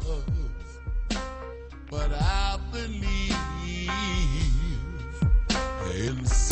close, but I believe in.